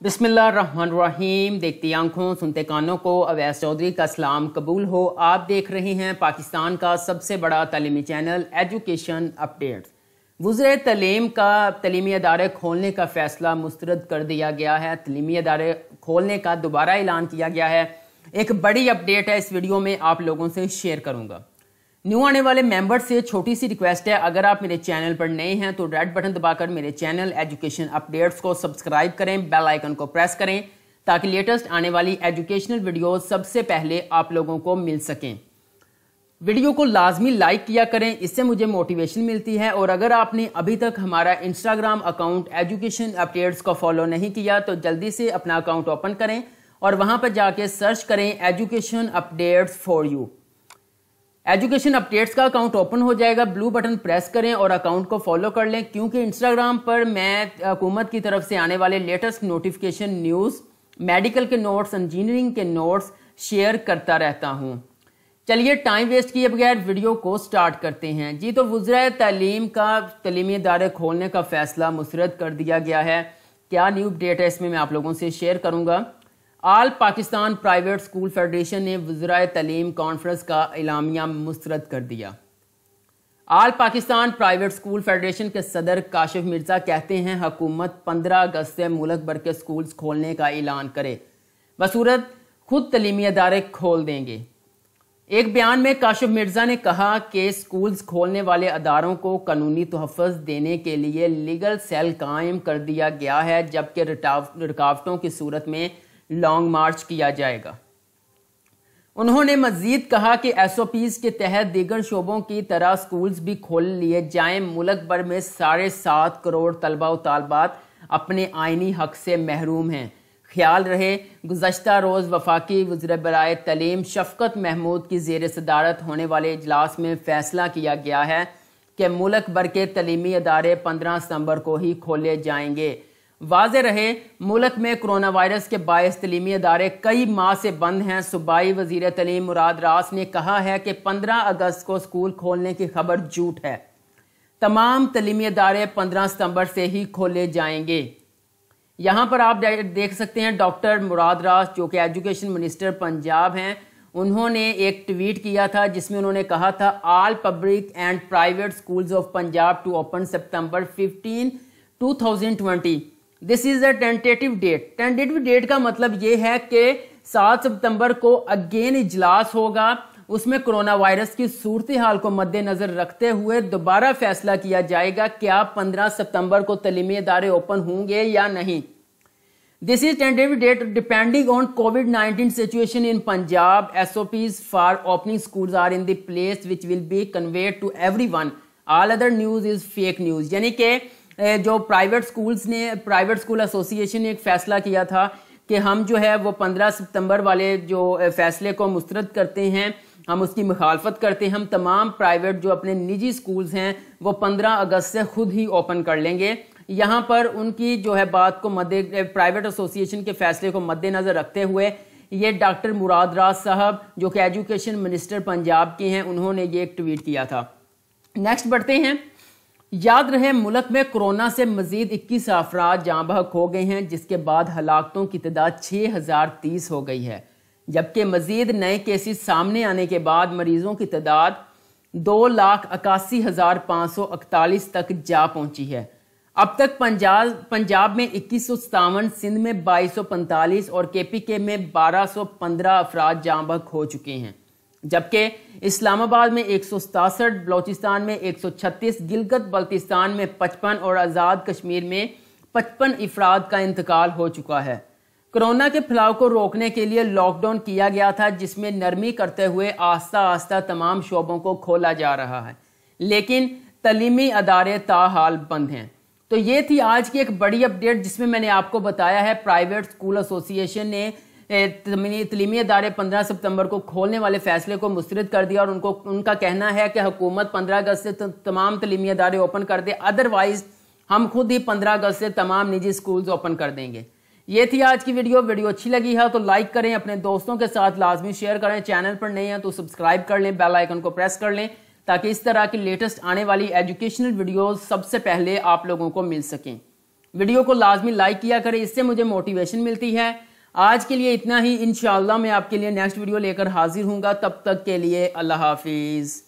بسم اللہ الرحمن الرحیم، دیکھتی آنکھوں، سنتے کانوں کو، اویس چودھری کا سلام قبول ہو۔ آپ دیکھ رہے ہیں پاکستان کا سب سے بڑا تعلیمی چینل، ایجوکیشن اپڈیٹس۔ وزر تعلیم کا تعلیمی ادارے کھولنے کا فیصلہ مسترد کر دیا گیا ہے۔ تعلیمی ادارے کھولنے کا دوبارہ اعلان کیا گیا ہے۔ ایک بڑی اپڈیٹ ہے، اس ویڈیو میں آپ لوگوں سے شیئر کروں گا۔ نیو آنے والے ممبر سے چھوٹی سی ریکویسٹ ہے، اگر آپ میرے چینل پر نئے ہیں تو ریڈ بٹن دبا کر میرے چینل ایجوکیشن اپڈیٹس کو سبسکرائب کریں بیل آئیکن کو پریس کریں تاکہ لیٹسٹ آنے والی ایجوکیشنل ویڈیوز سب سے پہلے آپ لوگوں کو مل سکیں۔ ویڈیو کو لازمی لائک کیا کریں، اس سے مجھے موٹیویشن ملتی ہے۔ اور اگر آپ نے ابھی تک ہمارا انسٹاگرام اکاؤنٹ ایجوکیشن اپڈیٹس کو فالو نہیں کیا، تو جلدی سے اپنا اکاؤنٹ اوپن کریں اور وہاں پر جا کے سرچ کریں education updates for you education updates کا اکاؤنٹ اوپن ہو جائے گا۔ بلو بٹن پریس کریں اور اکاؤنٹ کو فالو کر لیں، کیونکہ انسٹاگرام پر میں حکومت کی طرف سے آنے والے لیٹسٹ نوٹیفیکیشن نیوز میڈیکل کے نوٹس انجینئرنگ کے نوٹس شیئر کرتا رہتا ہوں۔ چلیے ٹائم ویسٹ کیے بغیر ویڈیو کو سٹارٹ کرتے ہیں۔ جی تو وزرائے تعلیم کا تعلیمی ادارے کھولنے کا فیصلہ مسرت کر دیا گیا ہے۔ کیا نیو اپڈیٹ ہے اس میں میں آپ لوگوں سے شیئر کروں گا۔ All Pakistan private school federation نے وزرائے تعلیم کانفرنس کا اعلامیہ مسترد کر دیا۔ All Pakistan private school federation کے صدر کاشف مرزا کہتے ہیں حکومت پندرہ اگست سے ملک بھر کے سکولز کھولنے کا اعلان کرے۔ بصورت، خود تعلیمی ادارے کھول دیں گے۔ ایک بیان میں کاشف مرزا نے کہا کہ سکولز کھولنے والے اداروں کو قانونی تحفظ دینے کے لیے لیگل سیل قائم کر دیا گیا ہے، جبکہ رکاوٹوں کی صورت میں لانگ مارچ کیا جائے گا۔ انہوں نے مزید کہا کہ ایس او پیز کے تحت دیگر شعبوں کی طرح سکولز بھی کھول لیے جائیں۔ ملک بھر میں ساڑھے سات کروڑ طلبہ و طالبات اپنے آئینی حق سے محروم ہیں۔ خیال رہے، گزشتہ روز وفاقی وزیر برائے تعلیم شفقت محمود کی زیر صدارت ہونے والے اجلاس میں فیصلہ کیا گیا ہے کہ ملک بھر کے تعلیمی ادارے پندرہ ستمبر کو ہی کھولے جائیں گے۔ واضح رہے، ملک میں کرونا وائرس کے باعث تعلیمی ادارے کئی ماہ سے بند ہیں۔ صوبائی وزیر تعلیم مراد راس نے کہا ہے کہ پندرہ اگست کو سکول کھولنے کی خبر جھوٹ ہے۔ تمام تعلیمی ادارے پندرہ ستمبر سے ہی کھولے جائیں گے۔ یہاں پر آپ دیکھ سکتے ہیں، ڈاکٹر مراد راس جو کہ ایجوکیشن منسٹر پنجاب ہیں، انہوں نے ایک ٹویٹ کیا تھا جس میں انہوں نے کہا تھا، all public and private schools of Punjab to open September fifteen, two thousand twenty this is a tentative date tentative date کا مطلب یہ ہے کہ سات ستمبر کو اگین اجلاس ہوگا۔ اس میں کرونا وائرس کی صورتحال کو مد نظر رکھتے ہوئے دوبارہ فیصلہ کیا جائے گا کیا پندرہ ستمبر کو تعلیمی ادارے اوپن ہوں گے یا نہیں۔ This is tentative date depending on COVID nineteen situation in Punjab SOPs for opening schools are in the place which will be conveyed to everyone all other news is fake news یعنی کہ جو private schools نے private school association نے ایک فیصلہ کیا تھا کہ ہم جو ہے، وہ پندرہ ستمبر والے جو فیصلے کو مسترد کرتے ہیں، ہم اس کی مخالفت کرتے ہیں، ہم تمام پرائیویٹ جو اپنے نجی سکولز ہیں، وہ پندرہ اگست سے خود ہی اوپن کر لیں گے۔ یہاں پر ان کی جو ہے بات کو مد پرائیویٹ ایسوسیشن کے فیصلے کو مد نظر رکھتے ہوئے، یہ ڈاکٹر مراد راز صاحب، جو کہ ایجوکیشن منسٹر پنجاب کے ہیں، انہوں نے یہ ایک ٹویٹ کیا تھا۔ نیکسٹ بڑھتے ہیں۔ یاد رہے ملک میں کرونا سے مزید اکیس افراد جاں بحق ہو گئے ہیں، جس کے بعد ہلاکتوں کی تعداد چھ ہزار تیس ہو گئی ہے۔ جبکہ مزید نئے کیسز سامنے آنے کے بعد مریضوں کی تعداد دو لاکھ اکاسی ہزار پانچ سو اکتالیس تک جا پہنچی ہے۔ اب تک پنجاب پنجاب میں اکیس سو ستاون، سندھ میں بائیس سو پنتالیس اور کے پی کے میں بارہ سو پندرہ افراد جاں بحق ہو چکے ہیں۔ جبکہ اسلام آباد میں ایک سو ستاسٹھ، بلوچستان میں ایک سو چھتیس، گلگت بلتستان میں پچپن اور آزاد کشمیر میں پچپن افراد کا انتقال ہو چکا ہے۔ کرونا کے پھیلاؤ کو روکنے کے لیے لاک ڈاؤن کیا گیا تھا، جس میں نرمی کرتے ہوئے آہستہ آہستہ تمام شعبوں کو کھولا جا رہا ہے۔ لیکن تعلیمی ادارے تاحال بند ہیں۔ تو یہ تھی آج کی ایک بڑی اپڈیٹ جس میں میں نے آپ کو بتایا ہے پرائیویٹ سکول ایسوسی ایشن نے تعلیمی ادارے پندرہ ستمبر کو کھولنے والے فیصلے کو مسترد کر دیا اور ان کو، ان کا کہنا ہے کہ حکومت پندرہ اگست سے تمام تعلیمی ادارے اوپن کر دے ادروائز ہم خود ہی پندرہ اگست سے تمام نجی سکولز اوپن کر دیں گے۔ یہ تھی آج کی ویڈیو ویڈیو اچھی لگی ہے تو لائک کریں، اپنے دوستوں کے ساتھ لازمی شیئر کریں۔ چینل پر نہیں ہیں تو سبسکرائب کر لیں بیل آئیکن کو پریس کر لیں تاکہ اس طرح کی لیٹسٹ آنے والی ایجوکیشنل ویڈیوز سب سے پہلے آپ لوگوں کو مل سکیں۔ ویڈیو کو لازمی لائک کیا کریں، اس سے مجھے موٹیویشن ملتی ہے۔ آج کے لیے اتنا ہی۔ انشاءاللہ میں آپ کے لیے نیکسٹ ویڈیو لے کر حاضر ہوں گا۔ تب تک کے لیے اللہ حافظ۔